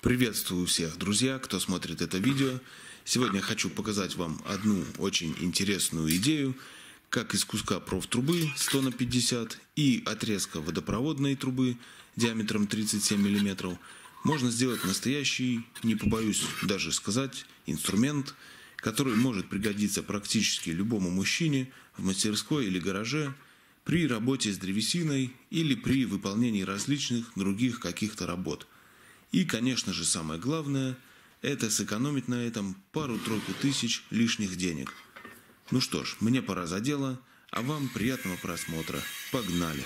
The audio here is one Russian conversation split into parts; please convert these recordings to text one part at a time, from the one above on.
Приветствую всех, друзья, кто смотрит это видео. Сегодня хочу показать вам одну очень интересную идею, как из куска профтрубы 100 на 50 и отрезка водопроводной трубы диаметром 37 мм можно сделать настоящий, не побоюсь даже сказать, инструмент, который может пригодиться практически любому мужчине в мастерской или гараже при работе с древесиной или при выполнении различных других каких-то работ. И, конечно же, самое главное – это сэкономить на этом пару-тройку тысяч лишних денег. Ну что ж, мне пора за дело, а вам приятного просмотра. Погнали!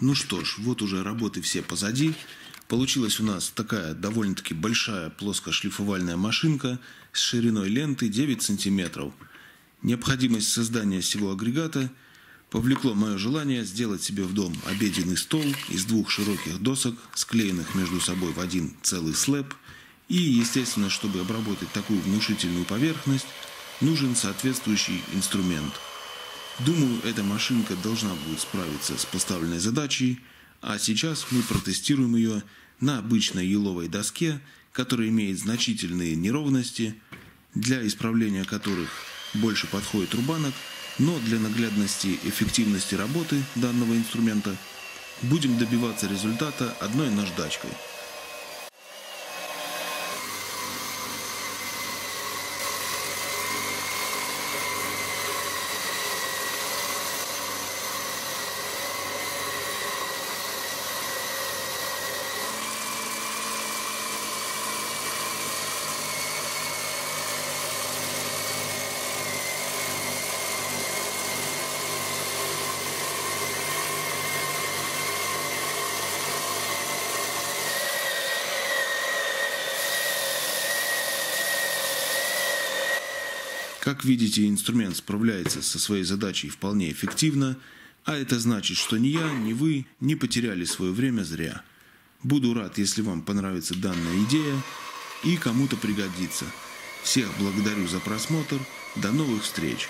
Ну что ж, вот уже работы все позади. Получилась у нас такая довольно-таки большая плоскошлифовальная машинка с шириной ленты 9 сантиметров. Необходимость создания всего агрегата повлекло мое желание сделать себе в дом обеденный стол из двух широких досок, склеенных между собой в один целый слэп. И, естественно, чтобы обработать такую внушительную поверхность, нужен соответствующий инструмент – Думаю, эта машинка должна будет справиться с поставленной задачей, а сейчас мы протестируем ее на обычной еловой доске, которая имеет значительные неровности, для исправления которых больше подходит рубанок, но для наглядности эффективности работы данного инструмента будем добиваться результата одной наждачкой – Как видите, инструмент справляется со своей задачей вполне эффективно, а это значит, что ни я, ни вы не потеряли свое время зря. Буду рад, если вам понравится данная идея и кому-то пригодится. Всех благодарю за просмотр. До новых встреч!